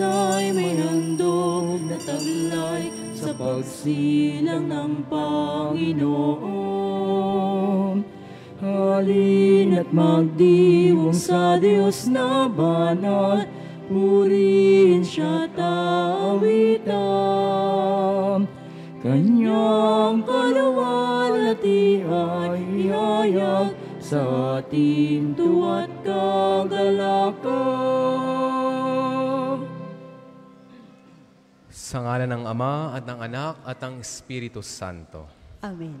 krusay may handog na taglay sa pagsilang ng Panginoon. Halina't magdiwang sa Diyos na banal, purihin siya tawitan. Kanyang kaluwalhati ay ihayag sa ating tuwa't kagalakan. Sa ngala ng Ama at ng Anak at ng Espiritu Santo. Amen.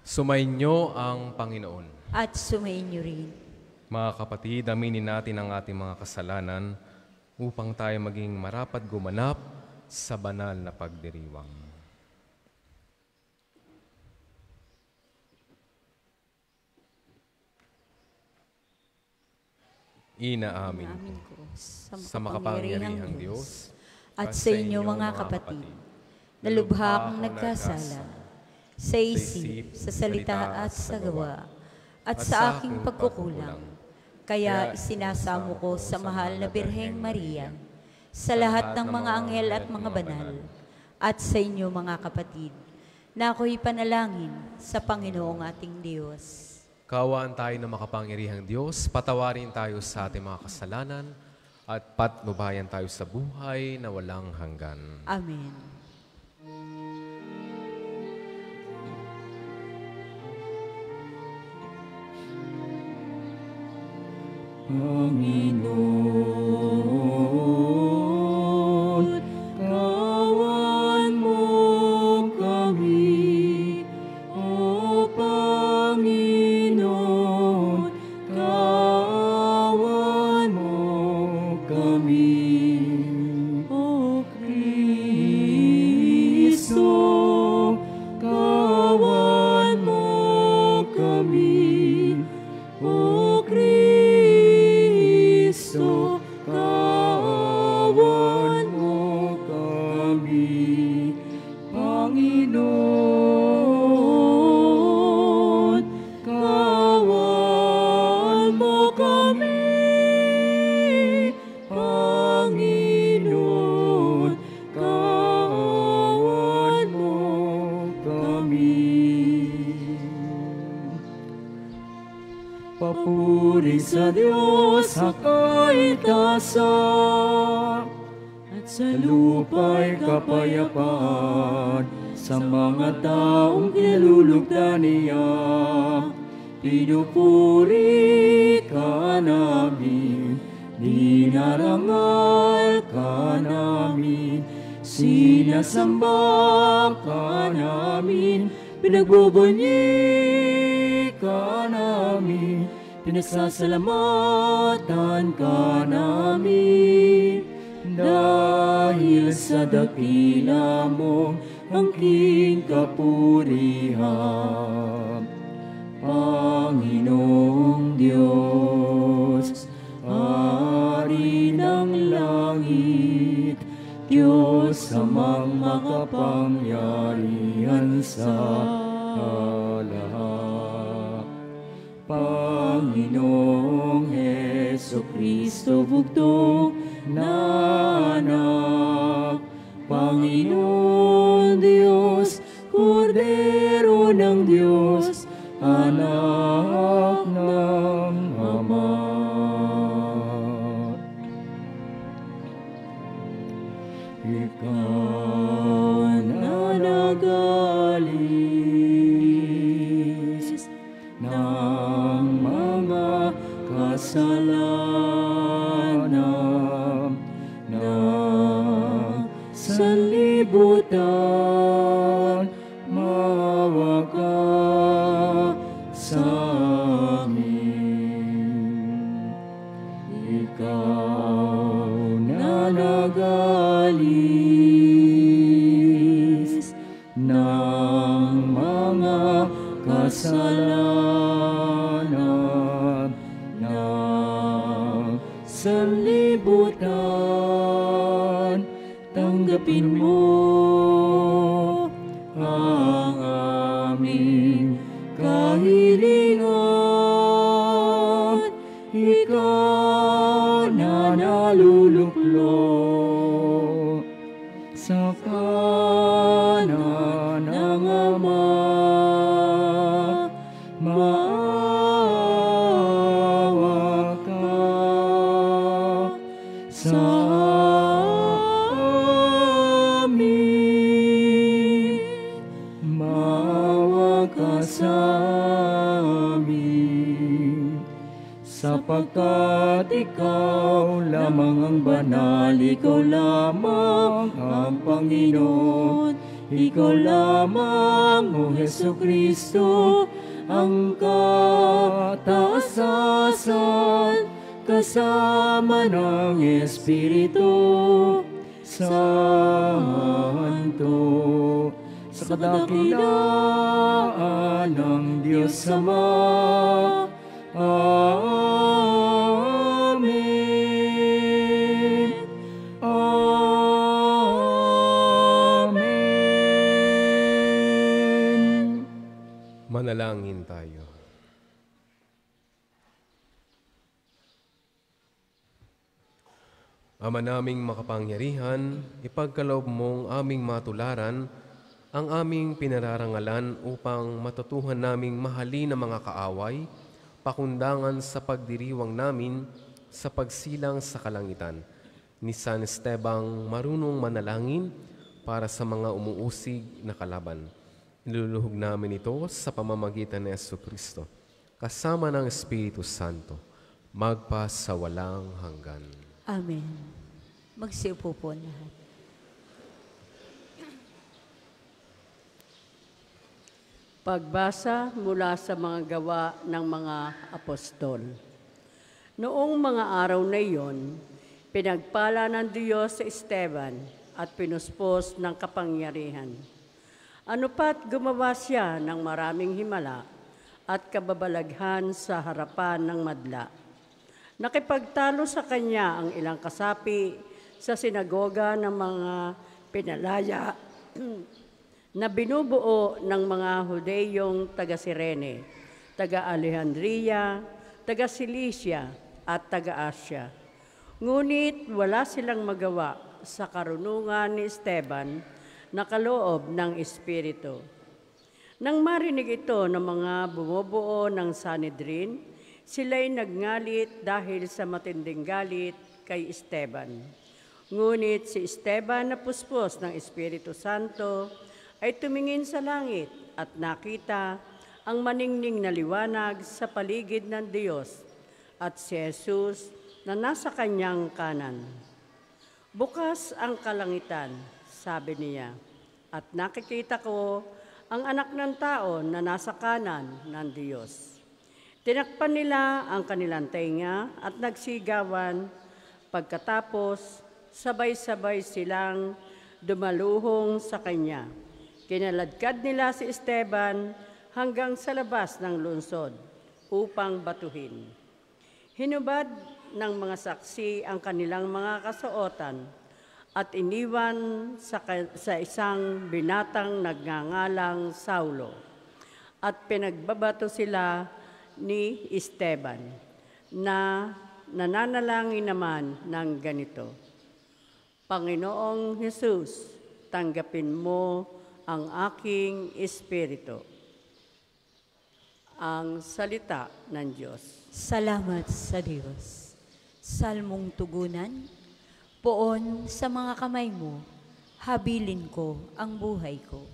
Sumainyo ang Panginoon. At sumainyo rin. Mga kapatid, aminin natin ang ating mga kasalanan upang tayo maging marapat gumanap sa banal na pagdiriwang. Inaamin ko sa makapangyarihang Diyos at sa inyo mga kapatid, na lubhang nagkasala, sa isip, sa salita at sa gawa, at sa aking pagkukulang. Kaya isinasamo ko sa mahal na Birheng Maria, sa lahat ng mga anghel at mga banal, at sa inyo mga kapatid, na ako'y panalangin sa Panginoong ating Diyos. Kawaan tayo ng makapangyarihang Diyos, patawarin tayo sa ating mga kasalanan, at patnubayan tayo sa buhay na walang hanggan. Amen. Panginoon, taong kinalulugdan niya. Pinupuri ka namin, dinarangal ka namin, sinasamba ka namin, pinagbubunyi ka namin, pinagsasalamatan ka namin. Dahil sa dakila mong angking kapurihan, Panginoong Diyos, Ari ng langit, Diyos amang makapangyarihan sa lahat. Panginoong Heso Kristo bugtong na anak, Sa kadakilaan ng Diyos Ama, Amen. Amen. Manalangin tayo. Ama naming makapangyarihan, ipagkaloob mong aming matularan ang aming pinararangalan upang matutuhan naming mahalin ang mga kaaway, pakundangan sa pagdiriwang namin sa pagsilang sa kalangitan. Ni San Estebang marunong manalangin para sa mga umuusig na kalaban. Niluluhog namin ito sa pamamagitan ni Yesu Kristo, kasama ng Espiritu Santo, magpa sa walang hanggan. Amen. Magsiupo po lahat. Pagbasa mula sa mga gawa ng mga apostol. Noong mga araw na iyon, pinagpala ng Diyos sa Esteban at pinuspos ng kapangyarihan. Ano pat gumawa siya ng maraming himala at kababalaghan sa harapan ng madla. Nakipagtalo sa kanya ang ilang kasapi sa sinagoga ng mga pinalaya na binubuo ng mga Hudeyong taga-Sirene, taga-Alejandria, taga-Cilicia at taga-Asya. Ngunit wala silang magawa sa karunungan ni Esteban na kaloob ng Espiritu. Nang marinig ito ng mga bumubuo ng Sanedrin, sila'y nagngalit dahil sa matinding galit kay Esteban. Ngunit si Esteban na puspos ng Espiritu Santo ay tumingin sa langit at nakita ang maningning na liwanag sa paligid ng Diyos at si Jesus na nasa kanyang kanan. Bukas ang kalangitan, sabi niya, at nakikita ko ang anak ng tao na nasa kanan ng Diyos. Tinakpan nila ang kanilang tenga at nagsigawan. Pagkatapos, sabay-sabay silang dumaluhong sa kanya. Kinaladkad nila si Esteban hanggang sa labas ng lungsod upang batuhin. Hinubad ng mga saksi ang kanilang mga kasuotan at iniwan sa, sa isang binatang nagngangalang Saulo at pinagbabato sila ni Esteban na nananalangin naman ng ganito. Panginoong Jesus, tanggapin mo ang aking espiritu. Ang salita ng Diyos. Salamat sa Diyos. Salmong tugunan, poon sa mga kamay mo, habilin ko ang buhay ko.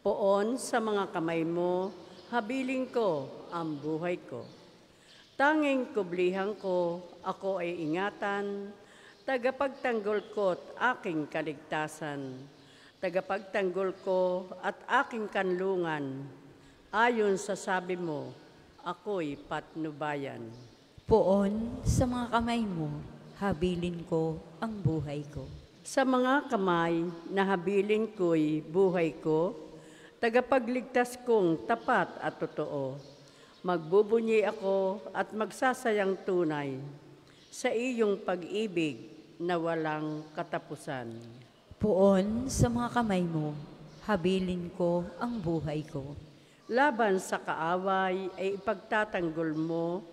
Poon sa mga kamay mo, habiling ko ang buhay ko. Tanging kublihan ko, ako ay ingatan, tagapagtanggol ko't aking kaligtasan, tagapagtanggol ko at aking kanlungan, ayon sa sabi mo, ako'y patnubayan. Poon sa mga kamay mo, habilin ko ang buhay ko. Sa mga kamay na habilin ko'y buhay ko, tagapagligtas kong tapat at totoo. Magbubunyi ako at magsasayang tunay sa iyong pag-ibig na walang katapusan. Poon sa mga kamay mo, habilin ko ang buhay ko. Laban sa kaaway ay ipagtatanggol mo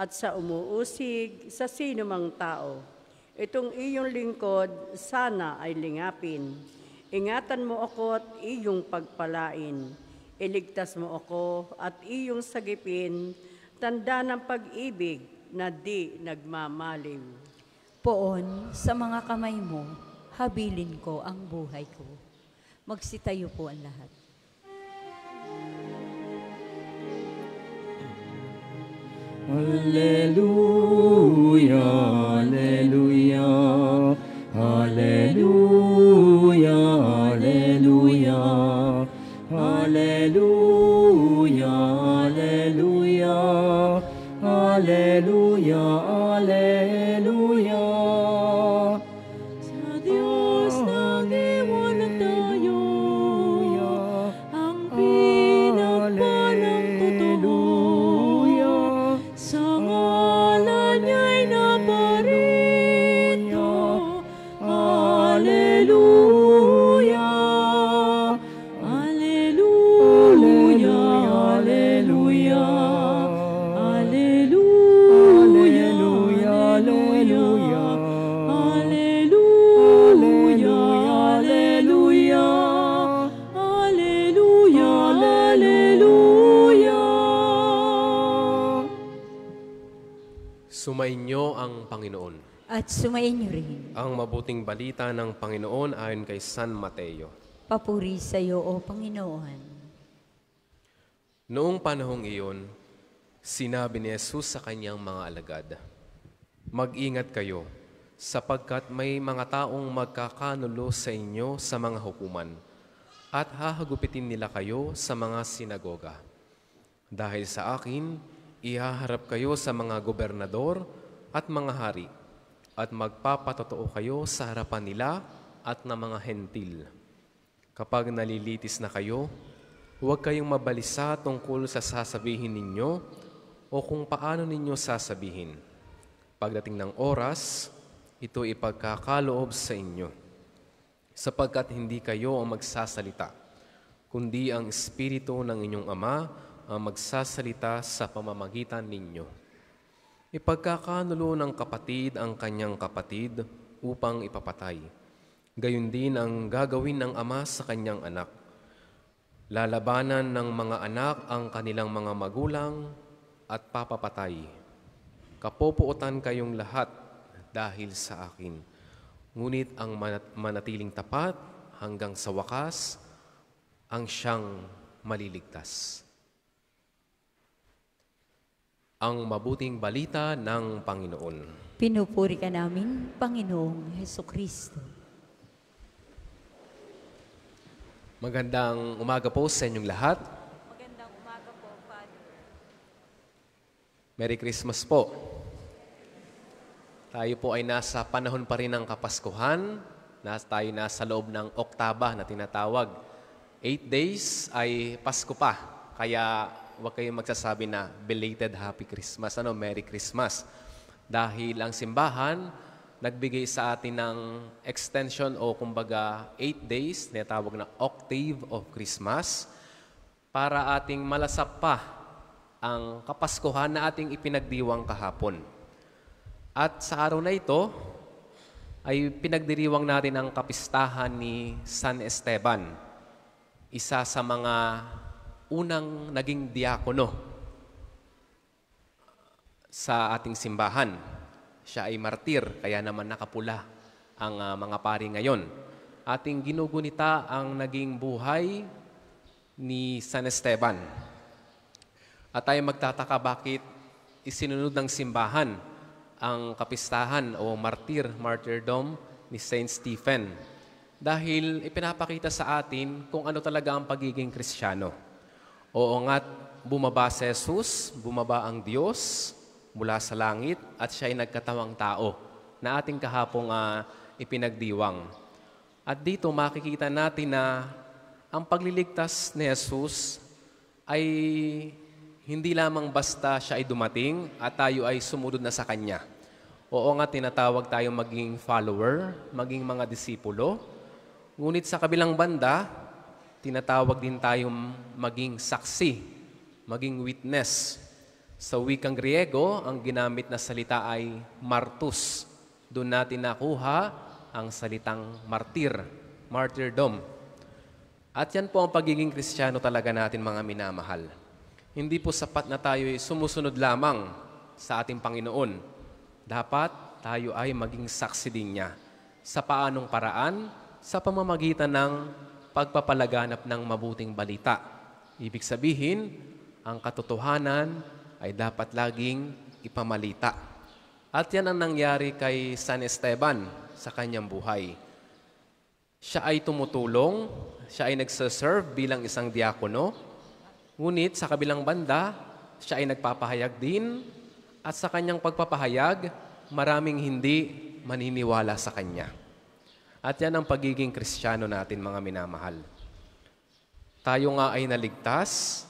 at sa umuusig sa sino mang tao. Itong iyong lingkod sana ay lingapin. Ingatan mo ako at iyong pagpalain. Iligtas mo ako at iyong sagipin, tanda ng pag-ibig na di nagmamaliw. Poon, sa mga kamay mo, habilin ko ang buhay ko. Magsitayo po ang lahat. Alleluia, Sumainyo ang Panginoon. At sumayin niyo rin. Ang mabuting balita ng Panginoon ayon kay San Mateo. Papuri sa iyo, O Panginoon. Noong panahong iyon, sinabi ni Jesus sa kanyang mga alagad, Mag-ingat kayo, sapagkat may mga taong magkakanulo sa inyo sa mga hukuman, at hahagupitin nila kayo sa mga sinagoga. Dahil sa akin, ihaharap kayo sa mga gobernador at mga hari, at magpapatotoo kayo sa harapan nila at ng mga hentil. Kapag nalilitis na kayo, huwag kayong mabalisa tungkol sa sasabihin ninyo o kung paano ninyo sasabihin. Pagdating ng oras, ito ipagkakaloob sa inyo, sapagkat hindi kayo ang magsasalita, kundi ang Espiritu ng inyong Ama ang magsasalita sa pamamagitan ninyo. Ipagkakanulo ng kapatid ang kanyang kapatid upang ipapatay. Gayon din ang gagawin ng ama sa kanyang anak. Lalabanan ng mga anak ang kanilang mga magulang at papapatay. Kapopuotan kayong lahat dahil sa akin. Ngunit ang manat- manatiling tapat hanggang sa wakas, ang siyang maliligtas. Ang mabuting balita ng Panginoon. Pinupuri ka namin, Panginoong Heso Kristo. Magandang umaga po sa inyong lahat. Magandang umaga po, Father. Merry Christmas po. Tayo po ay nasa panahon pa rin ng Kapaskuhan. Nas, tayo nasa loob ng oktaba na tinatawag. Eight days ay Pasko pa. Kaya huwag kayong magsasabi na belated Happy Christmas. Ano, Merry Christmas. Dahil ang simbahan, nagbigay sa atin ng extension o kumbaga eight days, tinatawag na Octave of Christmas, para ating malasap pa ang Kapaskuhan na ating ipinagdiwang kahapon. At sa araw na ito, ay pinagdiriwang natin ang kapistahan ni San Esteban, isa sa mga unang naging diakono sa ating simbahan. Siya ay martir, kaya naman nakapula ang ah, mga pari ngayon. Ating ginugunita ang naging buhay ni San Esteban. At tayo magtataka bakit isinunod ng simbahan ang kapistahan o martir, martyrdom ni Saint Stephen. Dahil ipinapakita sa atin kung ano talaga ang pagiging kristyano. Oo nga't bumaba si Jesus, bumaba ang Diyos mula sa langit at siya ay nagkatawang tao na ating kahapong ah, ipinagdiwang. At dito makikita natin na ang pagliligtas ni Jesus ay hindi lamang basta siya ay dumating at tayo ay sumunod na sa Kanya. Oo nga, tinatawag tayong maging follower, maging mga disipulo. Ngunit sa kabilang banda, tinatawag din tayong maging saksi, maging witness. Sa wikang Griego, ang ginamit na salita ay martus. Doon natin nakuha ang salitang martir, martyrdom. At yan po ang pagiging kristyano talaga natin mga minamahal. Hindi po sapat na tayo ay sumusunod lamang sa ating Panginoon. Dapat tayo ay maging saksi din niya sa paanong paraan sa pamamagitan ng pagpapalaganap ng mabuting balita. Ibig sabihin, ang katotohanan ay dapat laging ipamalita. At yan ang nangyari kay San Esteban sa kanyang buhay. Siya ay tumutulong, siya ay nagsaserve bilang isang diakono, ngunit sa kabilang banda, siya ay nagpapahayag din at sa kanyang pagpapahayag, maraming hindi maniniwala sa kanya. At yan ang pagiging kristyano natin mga minamahal. Tayo nga ay naligtas,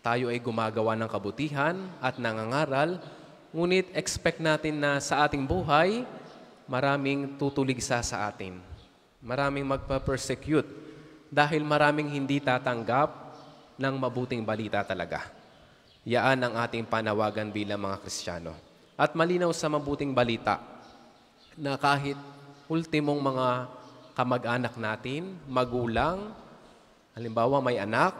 tayo ay gumagawa ng kabutihan at nangangaral, ngunit expect natin na sa ating buhay, maraming tutuligsa sa atin. Maraming magpa-persecute dahil maraming hindi tatanggap ng mabuting balita talaga. Yaan ang ating panawagan bilang mga Kristiyano. At malinaw sa mabuting balita na kahit ultimong mga kamag-anak natin, magulang, halimbawa may anak,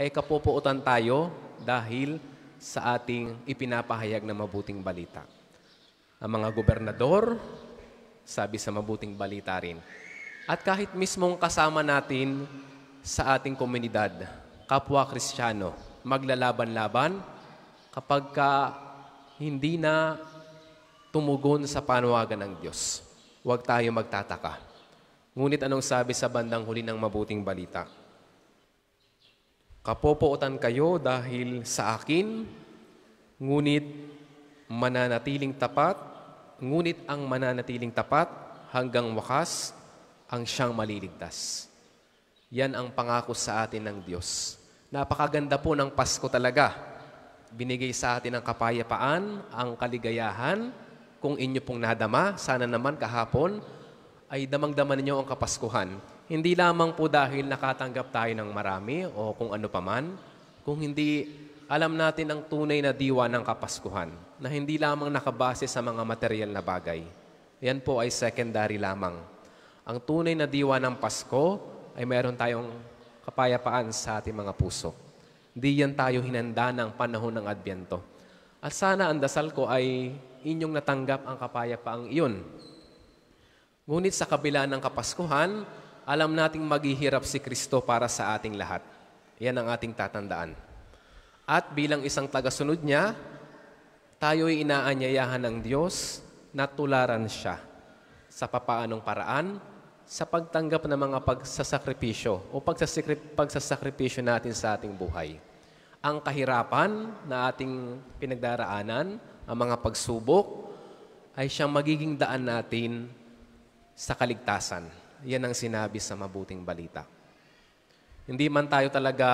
ay kapupuutan tayo dahil sa ating ipinapahayag na mabuting balita. Ang mga gobernador, sabi sa mabuting balita rin. At kahit mismong kasama natin sa ating komunidad, kapwa Kristiyano, maglalaban-laban kapag ka hindi na tumugon sa panawagan ng Diyos. Huwag tayo magtataka. Ngunit anong sabi sa bandang huli ng mabuting balita? Kapopuotan kayo dahil sa akin, ngunit mananatiling tapat, ngunit ang mananatiling tapat hanggang wakas ang siyang maliligtas. Yan ang pangako sa atin ng Diyos. Napakaganda po ng Pasko talaga. Binigay sa atin ang kapayapaan, ang kaligayahan. Kung inyo pong nadama, sana naman kahapon, ay damang-daman ninyo ang kapaskuhan. Hindi lamang po dahil nakatanggap tayo ng marami o kung ano paman, kung hindi alam natin ang tunay na diwa ng kapaskuhan, na hindi lamang nakabase sa mga material na bagay. Yan po ay secondary lamang. Ang tunay na diwa ng Pasko ay meron tayong kapayapaan sa ating mga puso. Di yan tayo hinanda ng panahon ng Adbyento. At sana ang dasal ko ay inyong natanggap ang kapayapaang iyon. Ngunit sa kabila ng Kapaskuhan, alam nating maghihirap si Kristo para sa ating lahat. Yan ang ating tatandaan. At bilang isang tagasunod niya, tayo'y inaanyayahan ng Diyos na tularan siya sa papaanong paraan sa pagtanggap ng mga pagsasakripisyo o pagsasakri- pagsasakripisyo natin sa ating buhay. Ang kahirapan na ating pinagdaraanan, ang mga pagsubok, ay siyang magiging daan natin sa kaligtasan. Yan ang sinabi sa mabuting balita. Hindi man tayo talaga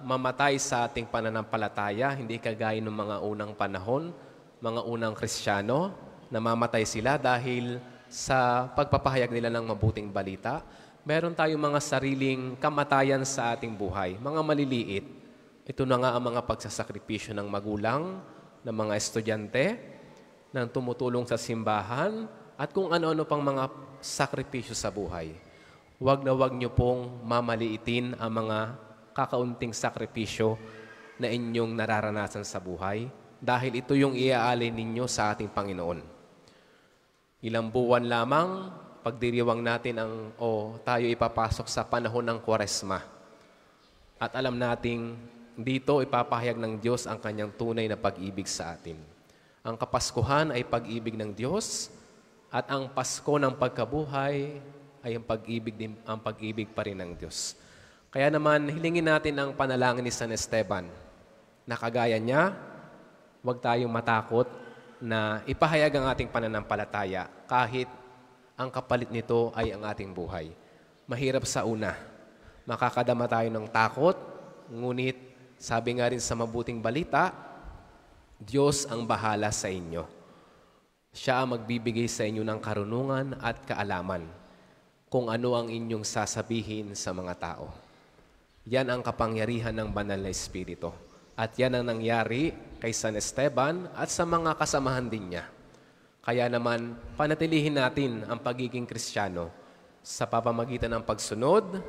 mamatay sa ating pananampalataya, hindi kagaya ng mga unang panahon, mga unang kristyano, namamatay sila dahil sa pagpapahayag nila ng mabuting balita. Meron tayong mga sariling kamatayan sa ating buhay, mga maliliit. Ito na nga ang mga pagsasakripisyo ng magulang, ng mga estudyante, ng tumutulong sa simbahan, at kung ano-ano pang mga sakripisyo sa buhay. Huwag na huwag niyo pong mamaliitin ang mga kakaunting sakripisyo na inyong nararanasan sa buhay dahil ito yung iaalin ninyo sa ating Panginoon. Ilang buwan lamang, pagdiriwang natin ang, o tayo ipapasok sa panahon ng Kwaresma. At alam nating dito ipapahayag ng Diyos ang kanyang tunay na pag-ibig sa atin. Ang Kapaskuhan ay pag-ibig ng Diyos at ang Pasko ng pagkabuhay ay ang pag-ibig din ang pag-ibig pa rin ng Diyos. Kaya naman hilingin natin ang panalangin ni San Esteban. Na kagaya niya, huwag tayong matakot na ipahayag ang ating pananampalataya kahit ang kapalit nito ay ang ating buhay. Mahirap sa una. Makakadama tayo ng takot, ngunit sabi nga rin sa mabuting balita, Diyos ang bahala sa inyo. Siya ang magbibigay sa inyo ng karunungan at kaalaman kung ano ang inyong sasabihin sa mga tao. Yan ang kapangyarihan ng banal na Espiritu. At yan ang nangyari kay San Esteban at sa mga kasamahan din niya. Kaya naman, panatilihin natin ang pagiging kristyano sa papamagitan ng pagsunod,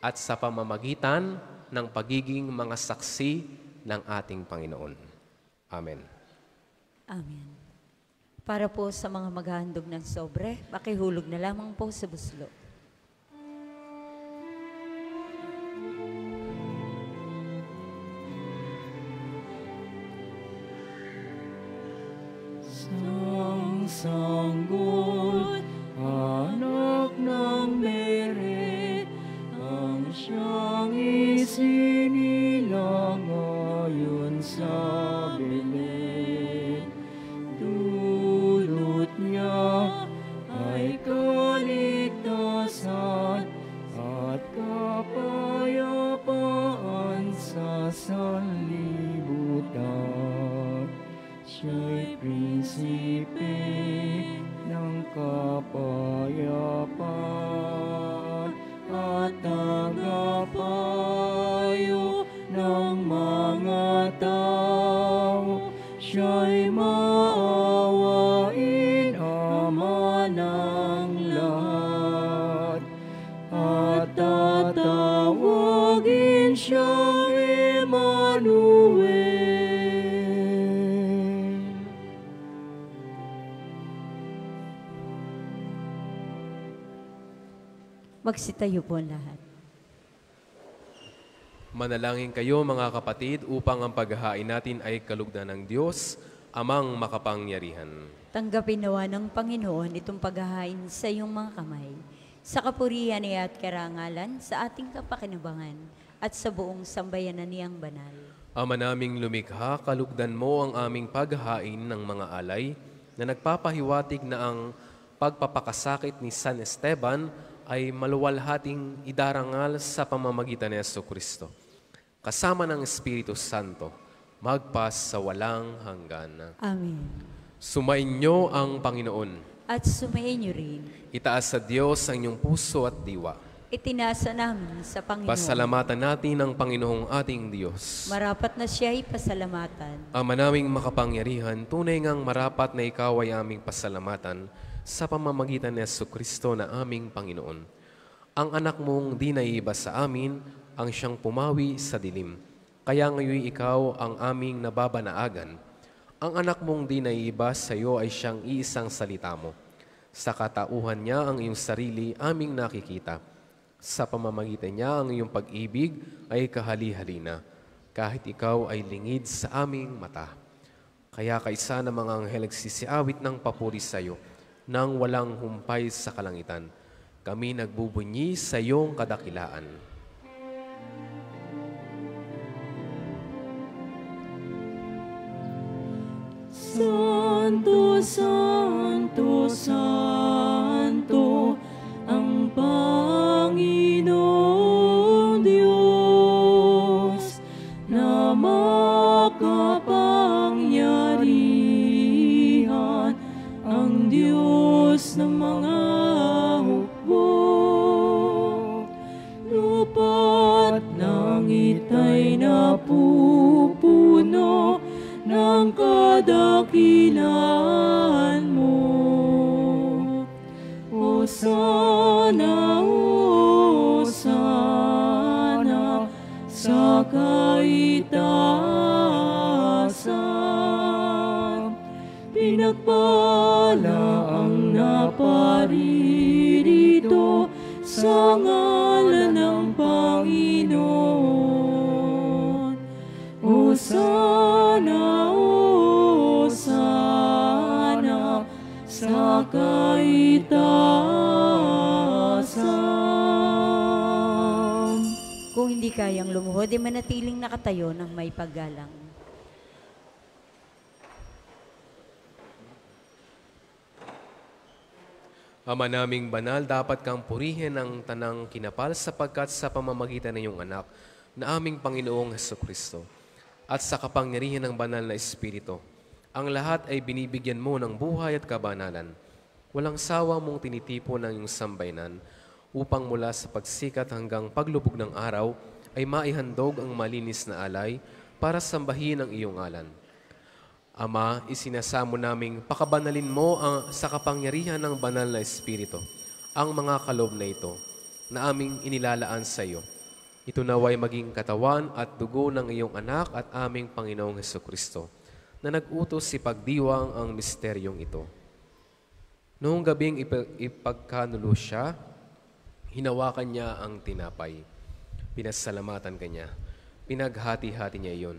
at sa pamamagitan ng pagiging mga saksi ng ating Panginoon. Amen. Amen. Para po sa mga maghahandog ng sobre, pakihulog na lamang po sa buslo. Sang sanggol, You. Magsitayo po ang lahat. Manalangin kayo mga kapatid upang ang paghahain natin ay kalugdan ng Diyos, amang makapangyarihan. Tanggapin nawa ng Panginoon itong paghahain sa iyong mga kamay, sa kapurihan niya at karangalan, sa ating kapakinabangan, at sa buong sambayanan niyang banal. Ama naming lumikha, kalugdan mo ang aming paghahain ng mga alay na nagpapahiwatig na ang pagpapakasakit ni San Esteban ay maluwalhating idarangal sa pamamagitan ni Yeso Kristo. Kasama ng Espiritu Santo, magpas sa walang hanggan. Amen. Sumainyo ang Panginoon. At sumayin niyo rin, Itaas sa Diyos ang inyong puso at diwa. itinasa namin sa Panginoon. Pasalamatan natin ang Panginoong ating Diyos. Marapat na siya ay pasalamatan. Ama naming makapangyarihan, tunay ngang marapat na ikaw ay aming pasalamatan sa pamamagitan ni Yesu Kristo na aming Panginoon. Ang anak mong di naiiba sa amin, ang siyang pumawi sa dilim. Kaya ngayon ikaw ang aming nababanaagan. Ang anak mong di naiiba sa iyo ay siyang iisang salita mo. Sa katauhan niya ang iyong sarili aming nakikita. Sa pamamagitan niya ang iyong pag-ibig ay kahali-halina. Kahit ikaw ay lingid sa aming mata. Kaya kaisa ng mga anghel nagsisiawit ng papuri sa iyo nang walang humpay sa kalangitan. Kami nagbubunyi sa iyong kadakilaan. Santo, Santo, Santo, ang Panginoong Diyos na Diyos ng mga hukbo. Lupa't langit ay napupuno ng kadakilaan mo. O sana, o sana, sa kaitaasan, pinagpala ang sa ngalan ng Panginoon. O sana, o sana, sa kaitaasan. Kung hindi kayang lumuhod, ay manatiling nakatayo ng may paggalang. Ama naming banal, dapat kang purihin ng tanang kinapal sapagkat sa pamamagitan ng iyong anak na aming Panginoong Heso Kristo at sa kapangyarihan ng banal na Espiritu. Ang lahat ay binibigyan mo ng buhay at kabanalan. Walang sawa mong tinitipo ng iyong sambaynan upang mula sa pagsikat hanggang paglubog ng araw ay maihandog ang malinis na alay para sambahin ang iyong ngalan. Ama, isinasamo naming pakabanalin mo ang, sa kapangyarihan ng banal na Espiritu ang mga kalob na ito na aming inilalaan sa iyo. Ito naway maging katawan at dugo ng iyong anak at aming Panginoong Heso Kristo, na nag-utos si pagdiwang ang misteryong ito. Noong gabing ipag- ipagkanulo siya, hinawakan niya ang tinapay. Pinasalamatan kanya. Pinaghati-hati niya iyon.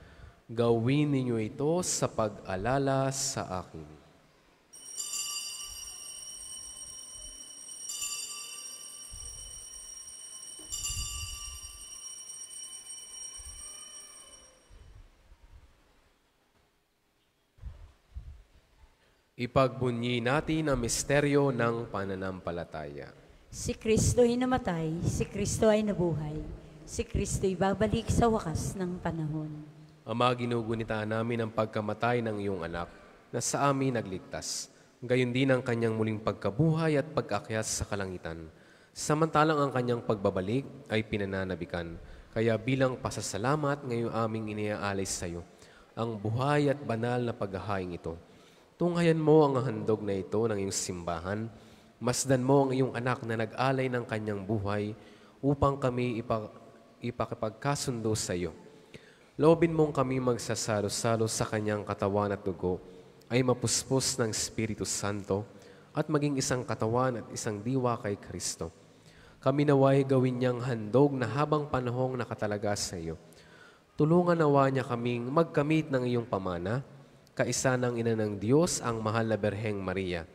Gawin ninyo ito sa pag-alala sa akin. Ipagbunyi natin ang misteryo ng pananampalataya. Si Kristo'y namatay, si Kristo ay nabuhay, si Kristo'y babalik sa wakas ng panahon. Ama, ginugunita namin ang pagkamatay ng iyong anak na sa amin nagligtas. Gayon din ang kanyang muling pagkabuhay at pag-akyat sa kalangitan. Samantalang ang kanyang pagbabalik ay pinananabikan. Kaya bilang pasasalamat ngayong aming iniaalay sa iyo, ang buhay at banal na paghahaing ito. Tunghayan mo ang handog na ito ng iyong simbahan. Masdan mo ang iyong anak na nag-alay ng kanyang buhay upang kami ipa, ipakipagkasundo sa iyo. Loobin mong kami magsasalo-salo sa kanyang katawan at dugo ay mapuspos ng Espiritu Santo at maging isang katawan at isang diwa kay Kristo. Kami naway gawin niyang handog na habang panahong nakatalaga sa iyo. Tulungan nawa niya kaming magkamit ng iyong pamana, kaisa ng ina ng Diyos ang mahal na Berheng Maria,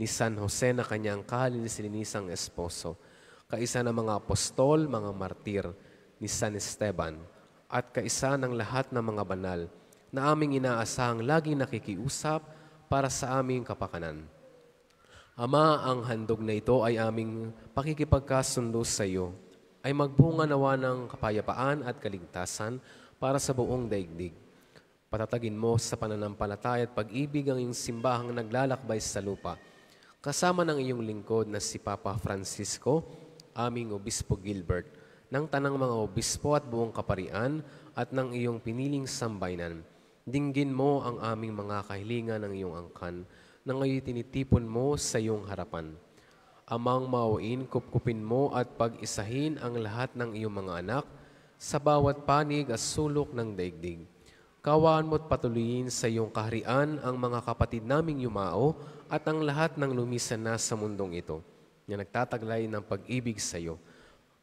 ni San Jose na kanyang kalininisang esposo, kaisa ng mga apostol, mga martir, ni San Esteban, at kaisa ng lahat ng mga banal na aming inaasahang laging nakikiusap para sa aming kapakanan. Ama, ang handog na ito ay aming pakikipagkasundo sa iyo, ay magbunga nawa ng kapayapaan at kaligtasan para sa buong daigdig. Patatagin mo sa pananampalataya at pag-ibig ang iyong simbahang naglalakbay sa lupa, kasama ng iyong lingkod na si Papa Francisco, aming Obispo Gilbert, ng tanang mga obispo at buong kaparian at ng iyong piniling sambayanan. Dinggin mo ang aming mga kahilingan ng iyong angkan na ngayon tinitipon mo sa iyong harapan. Amang mauin, kupkupin mo at pag-isahin ang lahat ng iyong mga anak sa bawat panig at sulok ng daigdig. Kawaan mo't patuloyin sa iyong kaharian ang mga kapatid naming yumao at ang lahat ng lumisan na sa mundong ito na nagtataglay ng pag-ibig sa iyo.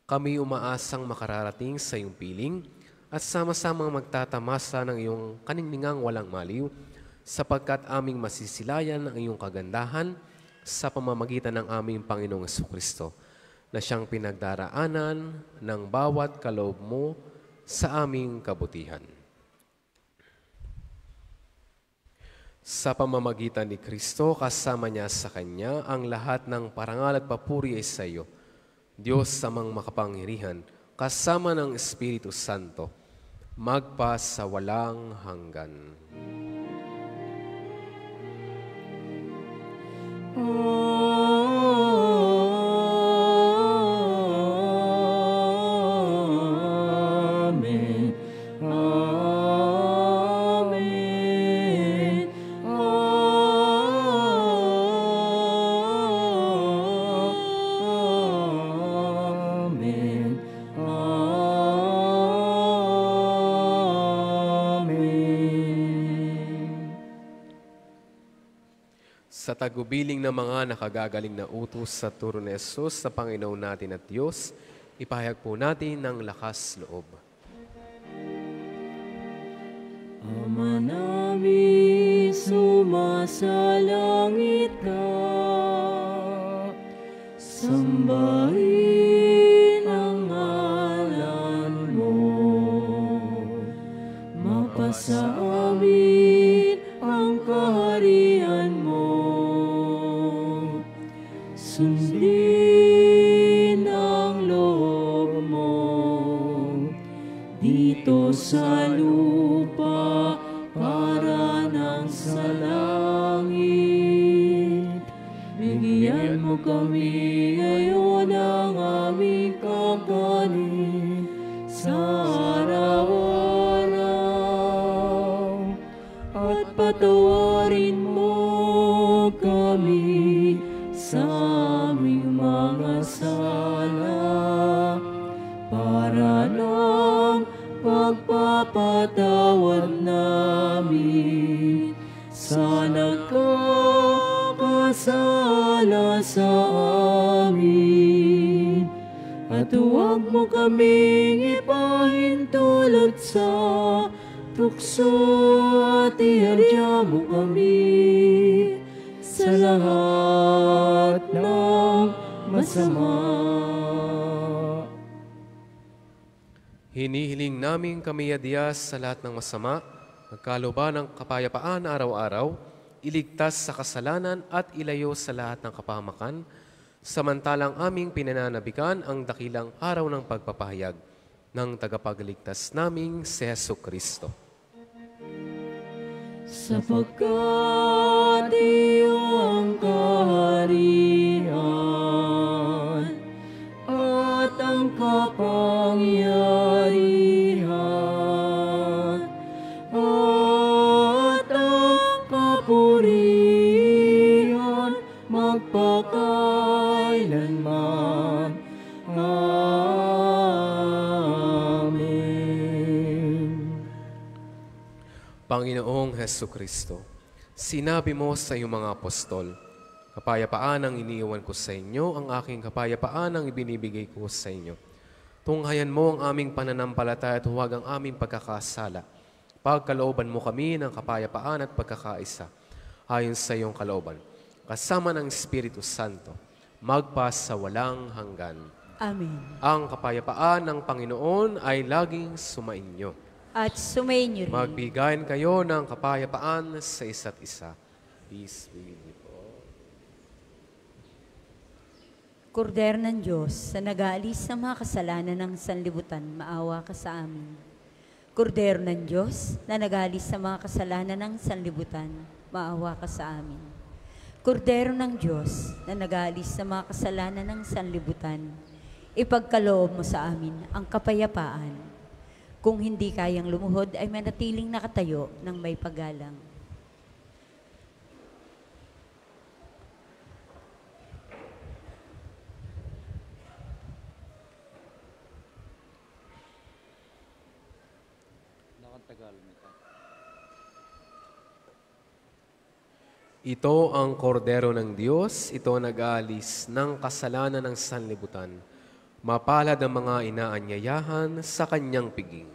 Kami umaasang makararating sa iyong piling at sama-samang magtatamasa ng iyong kaningningang walang maliw sapagkat aming masisilayan ang iyong kagandahan sa pamamagitan ng aming Panginoong Kristo na siyang pinagdaraanan ng bawat kaloob mo sa aming kabutihan. Sa pamamagitan ni Kristo, kasama niya sa Kanya, ang lahat ng parangal at papuri ay sa iyo. Diyos samang makapangyarihan, kasama ng Espiritu Santo, magpa sa walang hanggan. Amen. Sa tagubiling ng mga nakagagaling na utos sa turo ni Jesus sa Panginoon natin at Diyos, ipahayag po natin ng lakas loob. Ama namin, sumasalangit ka. Sambahin ang ngalan mo. Mapasa At huwag mo kaming ipahintulot sa tukso at iharya mo kami sa lahat ng masama. Hinihiling namin kami Diyas sa lahat ng masama, magkaloba ng kapayapaan araw-araw, iligtas sa kasalanan at ilayo sa lahat ng kapahamakan, samantalang aming pinananabikan ang dakilang araw ng pagpapahayag ng tagapagligtas naming si Heso Kristo. Sapagkat iyo ang kaharian at ang kapangyarihan Panginoong Heso Kristo, sinabi mo sa iyong mga apostol, Kapayapaan ang iniiwan ko sa inyo, ang aking kapayapaan ang ibinibigay ko sa inyo. Tunghayan mo ang aming pananampalataya at huwag ang aming pagkakasala. Pagkalooban mo kami ng kapayapaan at pagkakaisa, ayon sa iyong kalooban, kasama ng Espiritu Santo, magpas sa walang hanggan. Amen. Ang kapayapaan ng Panginoon ay laging sumainyo. At sumayin niyo rin. Magbigayan kayo ng kapayapaan sa isa't isa. Peace be with you. Kordero ng Diyos, sa nag-aalis ng mga kasalanan ng sanlibutan, maawa ka sa amin. Kordero ng Diyos, na nag-aalis sa mga kasalanan ng sanlibutan, maawa ka sa amin. Kordero ng Diyos, na nag-aalis sa mga kasalanan ng sanlibutan, ipagkaloob mo sa amin ang kapayapaan. Kung hindi kayang lumuhod, ay manatiling nakatayo ng may paggalang. Ito ang kordero ng Diyos, ito nag-aalis ng kasalanan ng sanlibutan. Mapalad ang mga inaanyayahan sa kanyang piging.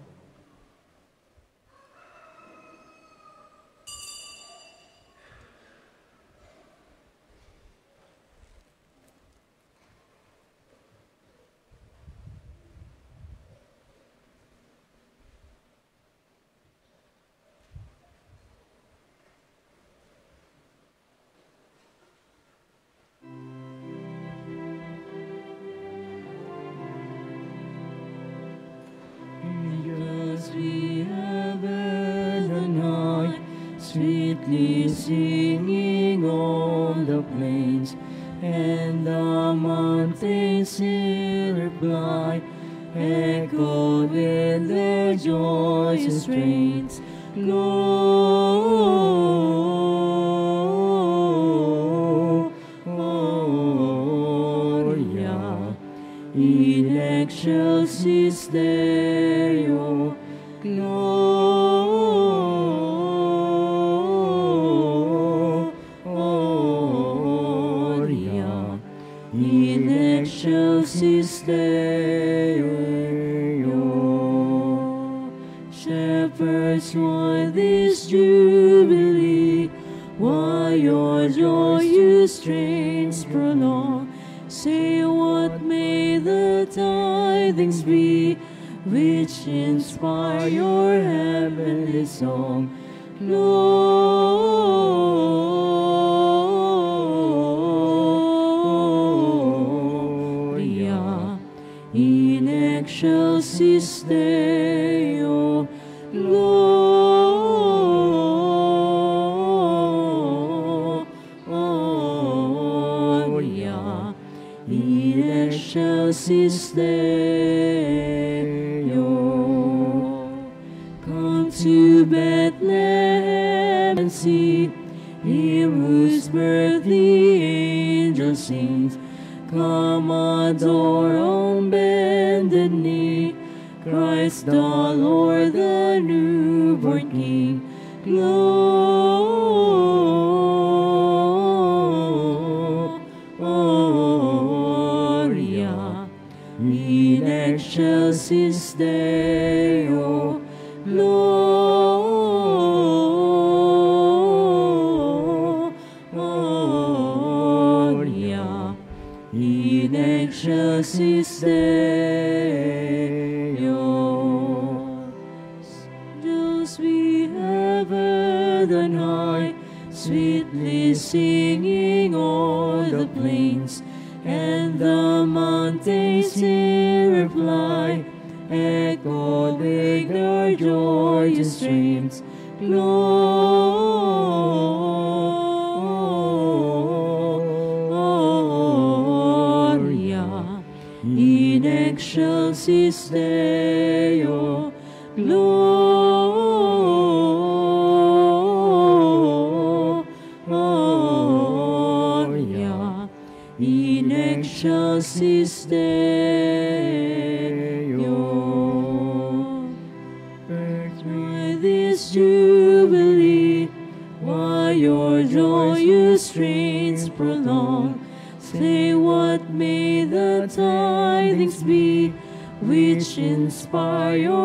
by your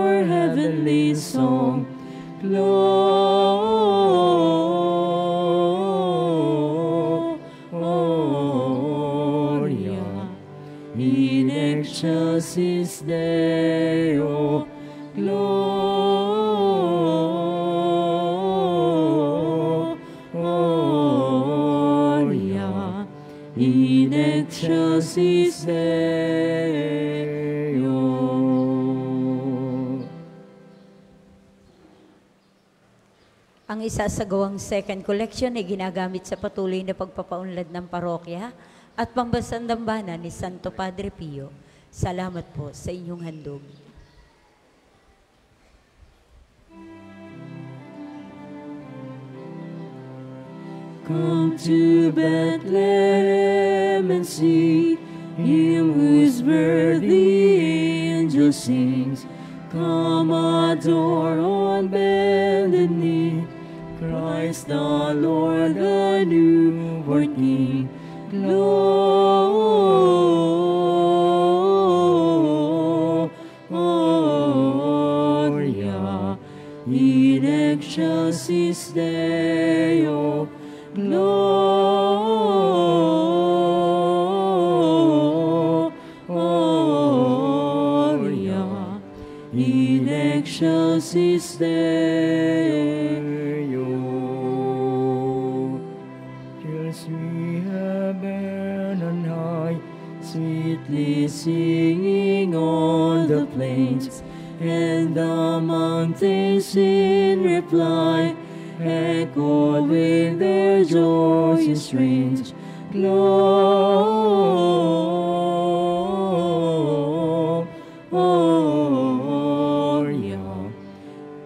Ang isasagawang second collection ay ginagamit sa patuloy na pagpapaunlad ng parokya at pambansang dambana ni Santo Padre Pio. Salamat po sa inyong handog. Come to Bethlehem and see Him whose birth the angel sings. Come adore on bended knee Christ the Lord, the newborn King. Gloria in excelsis Deo. Gloria in excelsis Deo. Mountains in reply, echo with their joyous strains. Gloria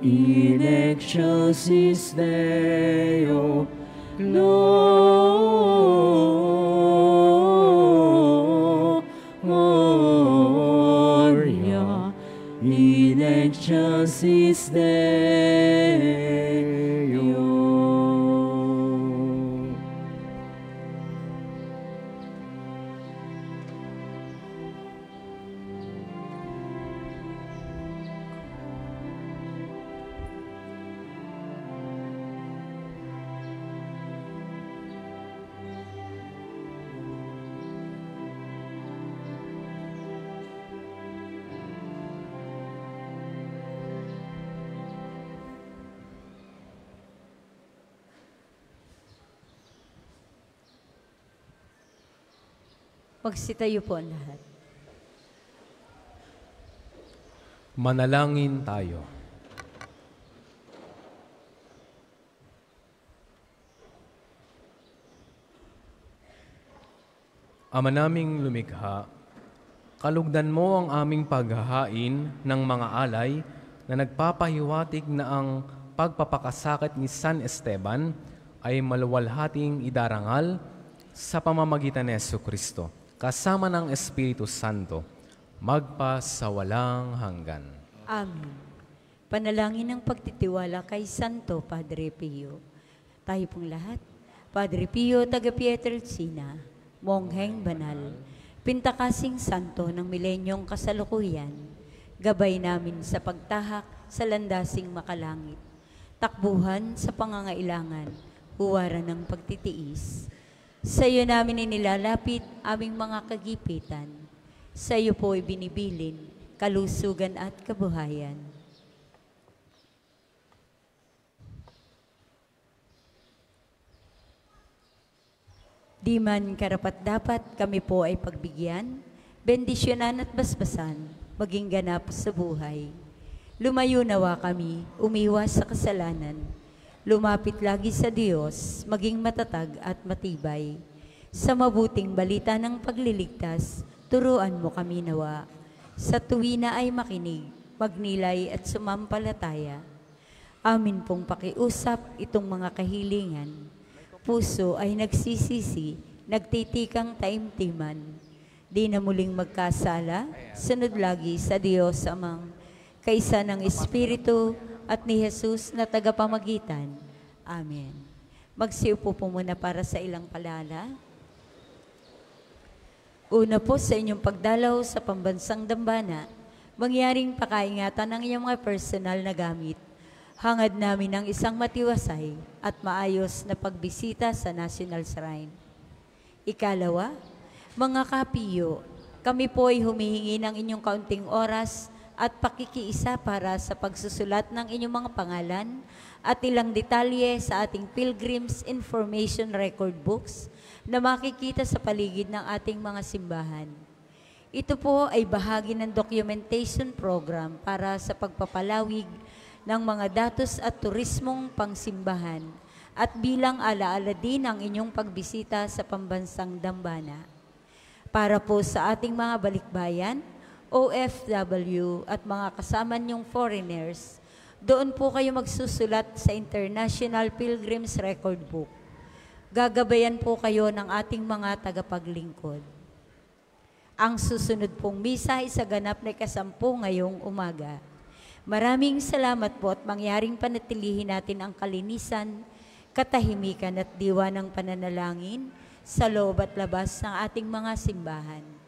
in excelsis Deo. Magsitayo po lahat. Manalangin tayo. Ama naming lumikha, kalugdan mo ang aming paghahain ng mga alay na nagpapahiwatig na ang pagpapakasakit ni San Esteban ay maluwalhating idarangal sa pamamagitan ni Kristo, kasama ng Espiritu Santo, magpa sa walang hanggan. Amen. Panalangin ng pagtitiwala kay Santo Padre Pio. Tayo pong lahat. Padre Pio, taga Pietrelcina, Mongheng Banal, Pintakasing Santo ng Milenyong Kasalukuyan, gabay namin sa pagtahak sa landasing makalangit, takbuhan sa pangangailangan, huwaran ng pagtitiis. Sa iyo namin inilalapit aming mga kagipitan. Sa iyo po ibinibilin kalusugan at kabuhayan. Di man karapat-dapat kami po ay pagbigyan, bendisyonan at basbasan, maging ganap sa buhay. Lumayo nawa kami, umiwas sa kasalanan, lumapit lagi sa Diyos, maging matatag at matibay. Sa mabuting balita ng pagliligtas, turuan mo kami nawa. Sa tuwina ay makinig, magnilay at sumampalataya. Amin pong pakiusap itong mga kahilingan. Puso ay nagsisisi, nagtitikang taimtiman. Di na muling magkasala, sunod lagi sa Diyos amang kaisa ng Espiritu at ni Jesus na tagapamagitan. Amen. Magsiupo po muna para sa ilang palala. Una po sa inyong pagdalaw sa pambansang dambana, mangyaring pakaingatan ng inyong mga personal na gamit. Hangad namin ng isang matiwasay at maayos na pagbisita sa National Shrine. Ikalawa, mga kapiyo, kami po ay humihingi ng inyong kaunting oras at pakikiisa para sa pagsusulat ng inyong mga pangalan at ilang detalye sa ating Pilgrims Information Record Books na makikita sa paligid ng ating mga simbahan. Ito po ay bahagi ng documentation program para sa pagpapalawig ng mga datos at turismong pangsimbahan at bilang alaala din ang inyong pagbisita sa pambansang Dambana. Para po sa ating mga balikbayan, OFW at mga kasama niyong foreigners, doon po kayo magsusulat sa International Pilgrims Record Book. Gagabayan po kayo ng ating mga tagapaglingkod. Ang susunod pong misa ay sa ganap na kasampu ngayong umaga. Maraming salamat po at mangyaring panatilihin natin ang kalinisan, katahimikan at diwa ng pananalangin sa loob at labas ng ating mga simbahan.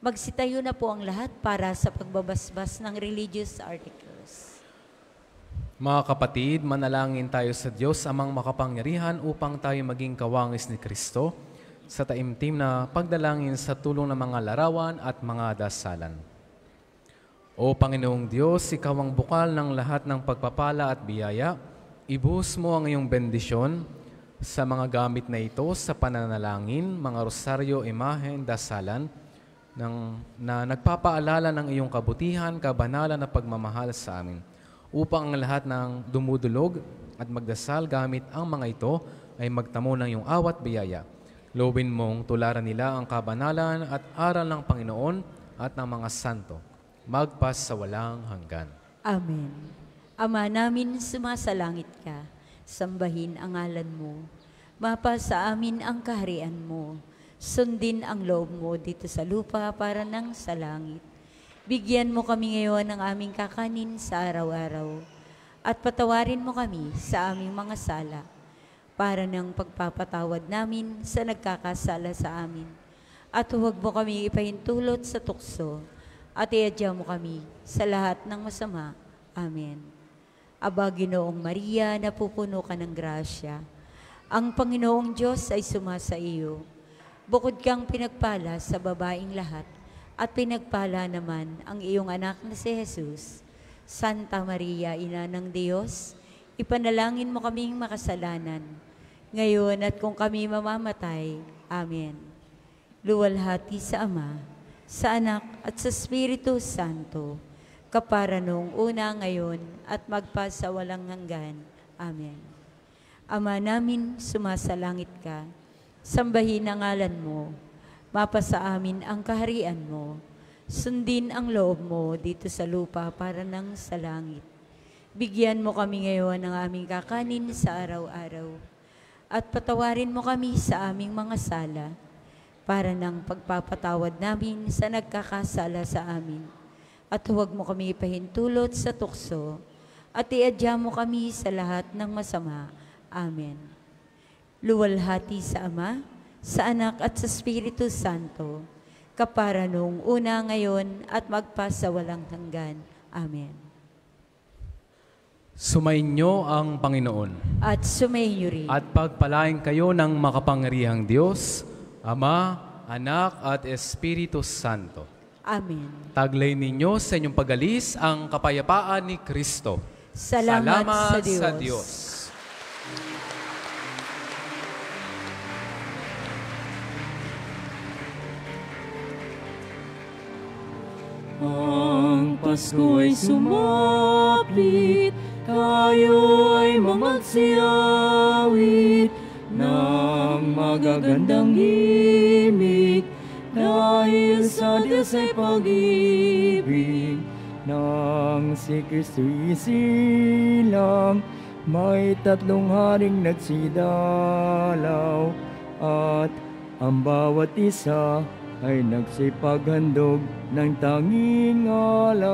Magsitayo na po ang lahat para sa pagbabasbas ng religious articles. Mga kapatid, manalangin tayo sa Diyos amang makapangyarihan upang tayo maging kawangis ni Kristo sa taimtim na pagdalangin sa tulong ng mga larawan at mga dasalan. O Panginoong Diyos, Ikaw ang bukal ng lahat ng pagpapala at biyaya. Ibuhos mo ang iyong bendisyon sa mga gamit na ito sa pananalangin, mga rosaryo, imahen, dasalan, ng, na nagpapaalala ng iyong kabutihan, kabanalan na pagmamahal sa amin, upang ang lahat ng dumudulog at magdasal gamit ang mga ito ay magtamo ng iyong awat biyaya. Lobin mong tularan nila ang kabanalan at aral ng Panginoon at ng mga santo, magpas sa walang hanggan. Amen. Ama namin sumasalangit ka, sambahin ang ngalan mo. Mapa sa amin ang kaharian mo. Sundin ang loob mo dito sa lupa para nang sa langit. Bigyan mo kami ngayon ng aming kakanin sa araw-araw. At patawarin mo kami sa aming mga sala para ng pagpapatawad namin sa nagkakasala sa amin. At huwag mo kami ipahintulot sa tukso at iadya mo kami sa lahat ng masama. Amen. Aba, Ginoong Maria, napupuno ka ng grasya. Ang Panginoong Diyos ay sumasa iyo. Bukod kang pinagpala sa babaing lahat, at pinagpala naman ang iyong anak na si Jesus. Santa Maria, Ina ng Diyos, ipanalangin mo kaming makasalanan, ngayon at kung kami mamamatay. Amen. luwalhati sa Ama, sa Anak at sa Espiritu Santo, kapara noong una ngayon at magpasa walang hanggan. Amen. Ama namin, sumasalangit ka, sambahin ang ngalan mo, mapasa amin ang kaharian mo, sundin ang loob mo dito sa lupa para nang sa langit. Bigyan mo kami ngayon ng aming kakanin sa araw-araw at patawarin mo kami sa aming mga sala para ng pagpapatawad namin sa nagkakasala sa amin. At huwag mo kami ipahintulot sa tukso at iadya mo kami sa lahat ng masama. Amen. Luwalhati sa Ama, sa Anak at sa Espiritu Santo, kapara noong una ngayon at magpasa walang hanggan. Amen. Sumainyo ang Panginoon At sumayin rin. at pagpalain kayo ng makapangyarihang Diyos, Ama, Anak at Espiritu Santo. Amen. Taglay ninyo sa inyong pagalis ang kapayapaan ni Kristo. Salamat, sa Diyos. sa Diyos. Ang Pasko ay sumapit, tayo ay mamagsiyawit ng magagandang himig. Dahil sa Diyos ay pag-ibig nang si Kristo isilang may tatlong haring nagsidalaw at ang bawat isa ay nagsipaghandog ng tanging alay.